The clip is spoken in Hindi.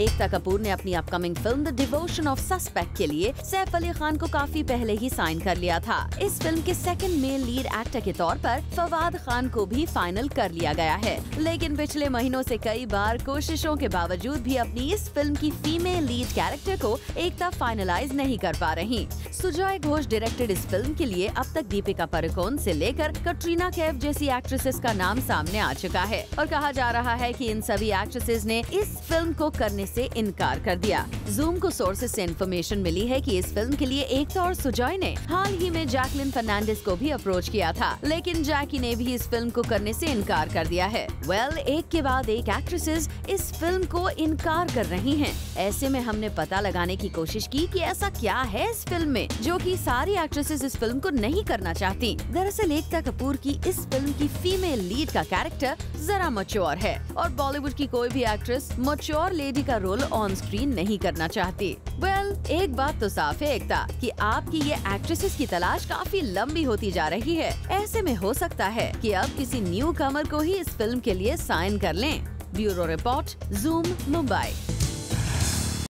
एकता कपूर ने अपनी upcoming film the devotion of suspect के लिए सैफ अली खान को काफ़ी पहले ही साइन कर लिया था। इस फ़िल्म के सेकंड मेल लीड एक्टर के तौर पर फवाद खान को भी फाइनल कर लिया गया है। लेकिन पिछले महीनों से कई बार कोशिशों के बावजूद भी अपनी इस फ़िल्म की फीमेल लीड कैरेक्टर को एकता फाइनलाइज नहीं कर पा रही। सुजॉय घोष डायरेक्टेड इस फ़िल्म के लिए अब तक दीपिका परुकोन से लेकर कटरीना कैफ जैसी एक्ट्रेसेस का नाम सामने आ चुका है। और कहा जा रहा है कि इन सभी एक्ट्रेसेस ने इस फ़िल्म को करने से इनकार कर दिया। जूम को सोर्सेज से इन्फॉर्मेशन मिली है कि इस फ़िल्म के लिए एकता और सुजॉय ने हाल ही में जैकलिन फर्नांडिस को भी अप्रोच किया था। लेकिन जैकी ने भी इस फ़िल्म को करने से इनकार कर दिया है। वेल well, एक के बाद एक एक्ट्रेसेस इस फ़िल्म को इनकार कर रही हैं। ऐसे में हमने पता लगाने की कोशिश की कि ऐसा क्या है इस फ़िल्म में? जो कि सारी एक्ट्रेसेस इस फ़िल्म को नहीं करना चाहती। दरअसल एकता कपूर की इस फ़िल्म की फीमेल लीड का कैरेक्टर जरा मच्योर है। और बॉलीवुड की कोई भी एक्ट्रेस मच्योर लेडी का रोल ऑन स्क्रीन नहीं करना चाहती। वेल well, एक बात तो साफ़ है एकता कि आपकी ये एक्ट्रेसेस की तलाश काफ़ी लंबी होती जा रही है। ऐसे में हो सकता है कि अब किसी न्यू कमर को ही इस फ़िल्म के लिए साइन कर लें। Bureau report zoom Mumbai